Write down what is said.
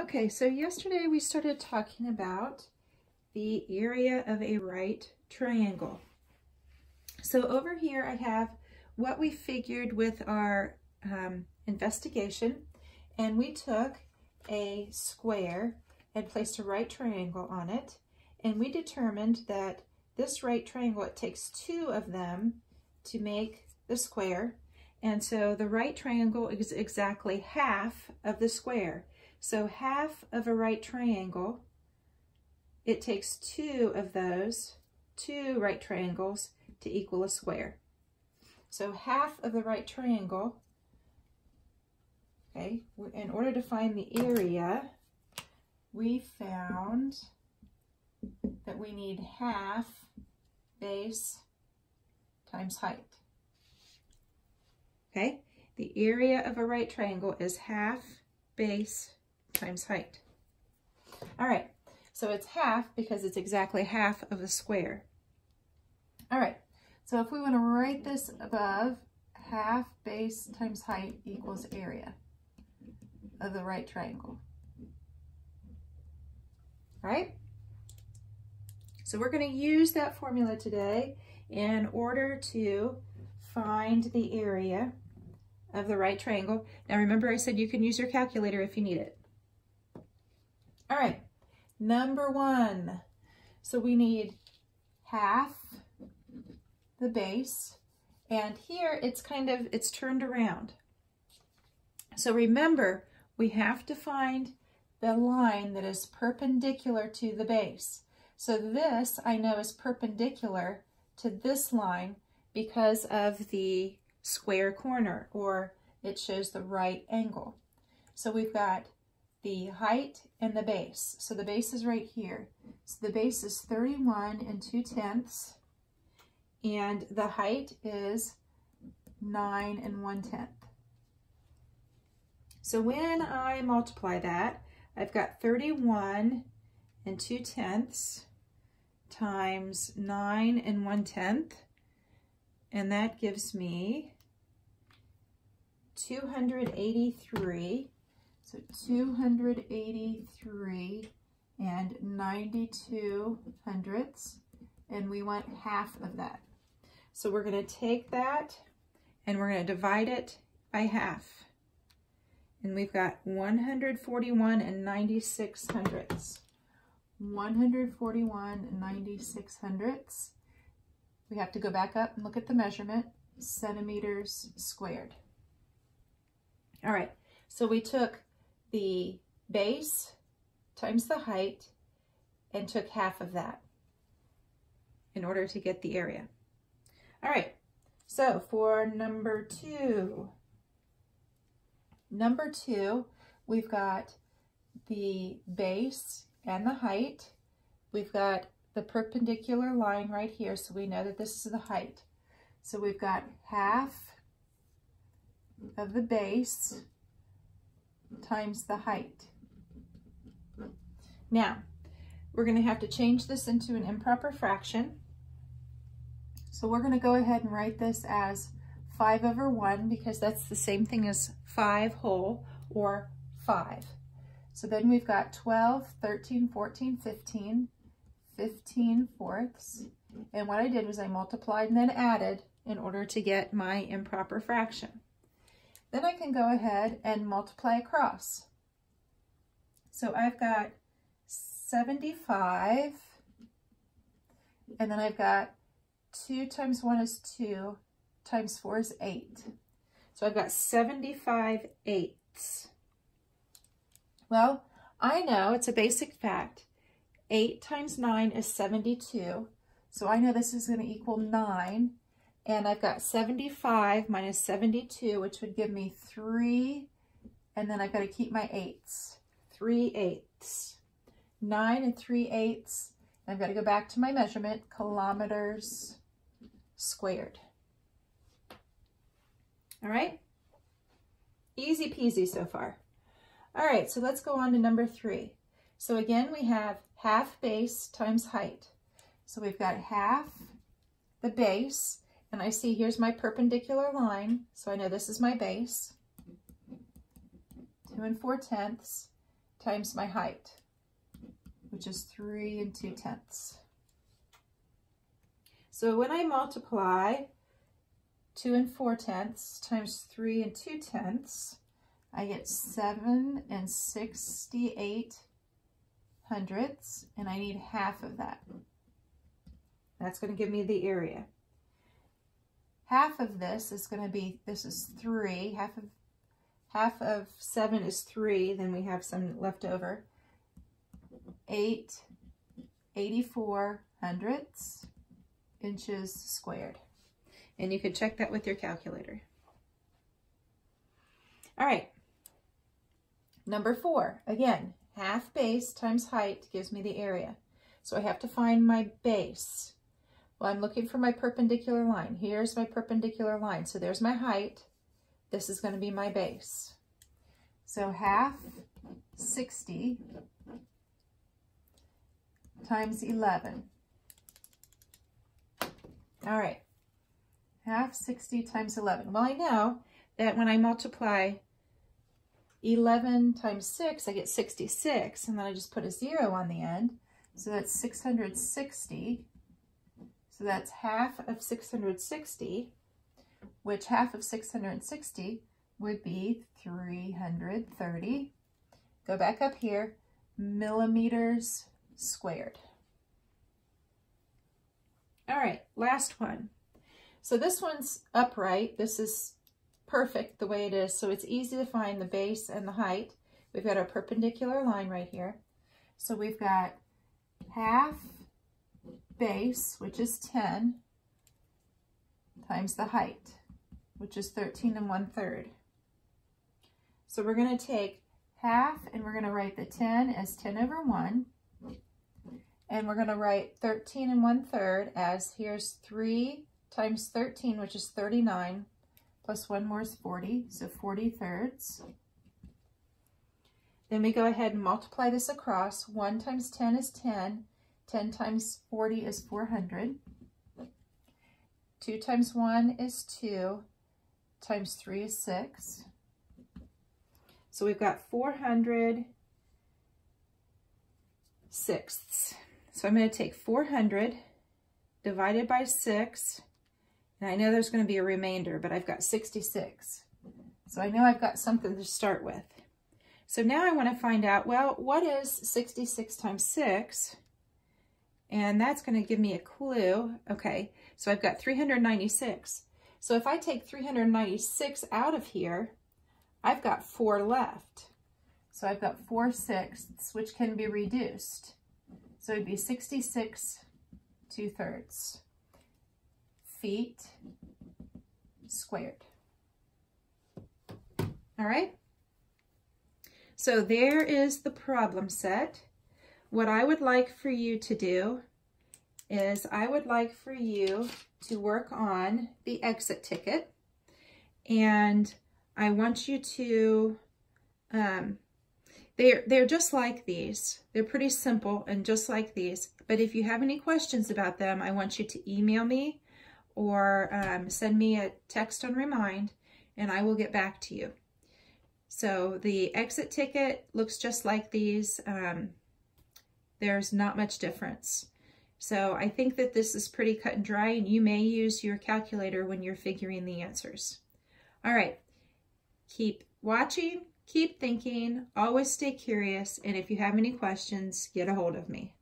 Okay, so yesterday we started talking about the area of a right triangle. So over here I have what we figured with our um, investigation and we took a square and placed a right triangle on it and we determined that this right triangle, it takes two of them to make the square and so the right triangle is exactly half of the square. So half of a right triangle, it takes two of those, two right triangles, to equal a square. So half of the right triangle, okay, in order to find the area, we found that we need half base times height. Okay, the area of a right triangle is half base times height. All right, so it's half because it's exactly half of the square. All right, so if we want to write this above, half base times height equals area of the right triangle. All right? So we're going to use that formula today in order to find the area of the right triangle. Now remember I said you can use your calculator if you need it. All right, number one. So we need half the base, and here it's kind of, it's turned around. So remember, we have to find the line that is perpendicular to the base. So this I know is perpendicular to this line because of the square corner, or it shows the right angle. So we've got the height and the base. So the base is right here. So the base is 31 and 2 tenths, and the height is 9 and 1 tenth. So when I multiply that, I've got 31 and 2 tenths times 9 and 1 tenth, and that gives me 283. So 283 and 92 hundredths, and we want half of that. So we're going to take that and we're going to divide it by half. And we've got 141 and 96 hundredths. 141 and 96 hundredths. We have to go back up and look at the measurement, centimeters squared. All right, so we took the base times the height and took half of that in order to get the area. All right, so for number two, number two, we've got the base and the height. We've got the perpendicular line right here, so we know that this is the height. So we've got half of the base times the height. Now, we're going to have to change this into an improper fraction. So we're going to go ahead and write this as 5 over 1 because that's the same thing as 5 whole or 5. So then we've got 12, 13, 14, 15, 15 fourths. And what I did was I multiplied and then added in order to get my improper fraction. Then I can go ahead and multiply across. So I've got 75, and then I've got 2 times 1 is 2, times 4 is 8. So I've got 75 eighths. Well, I know it's a basic fact 8 times 9 is 72. So I know this is going to equal 9. And I've got 75 minus 72, which would give me 3. And then I've got to keep my eighths. 3 eighths. 9 and 3 eighths. And I've got to go back to my measurement, kilometers squared. All right? Easy peasy so far. All right, so let's go on to number three. So again, we have half base times height. So we've got half the base, and I see here's my perpendicular line, so I know this is my base. Two and four tenths, times my height, which is 3 and 2 tenths. So when I multiply 2 and 4 tenths times 3 and 2 tenths, I get 7 and 68 hundredths, and I need half of that. That's going to give me the area. Half of this is going to be, this is 3, half of half of 7 is 3, then we have some left over. 8 84 hundredths inches squared. And you can check that with your calculator. All right. Number four, again, half base times height gives me the area. So I have to find my base. Well, I'm looking for my perpendicular line. Here's my perpendicular line. So there's my height. This is going to be my base. So half 60 times 11. All right, half 60 times 11. Well, I know that when I multiply 11 times 6, I get 66, and then I just put a 0 on the end. So that's 660. So that's half of 660, which half of 660 would be 330. Go back up here, millimeters squared. All right, last one. So this one's upright. This is perfect the way it is. So it's easy to find the base and the height. We've got our perpendicular line right here. So we've got half base, which is 10, times the height, which is 13 and 1 third. So we're going to take half and we're going to write the 10 as 10 over 1. And we're going to write 13 and 1 third as here's 3 times 13, which is 39, plus 1 more is 40, so 40 thirds. Then we go ahead and multiply this across. 1 times 10 is 10. 10 times 40 is 400. 2 times 1 is 2. Times 3 is 6. So we've got 400 sixths. So I'm going to take 400 divided by 6, and I know there's going to be a remainder, but I've got 66. So I know I've got something to start with. So now I want to find out, well, what is 66 times 6? And that's going to give me a clue. Okay, so I've got 396. So if I take 396 out of here, I've got 4 left. So I've got 4 sixths, which can be reduced. So it'd be 66 2 thirds feet squared. All right. So there is the problem set. What I would like for you to do is I would like for you to work on the exit ticket and I want you to um, they're, they're just like these. They're pretty simple and just like these. But if you have any questions about them, I want you to email me or um, send me a text on Remind and I will get back to you. So the exit ticket looks just like these. Um, there's not much difference. So I think that this is pretty cut and dry and you may use your calculator when you're figuring the answers. All right, keep watching Keep thinking, always stay curious, and if you have any questions, get a hold of me.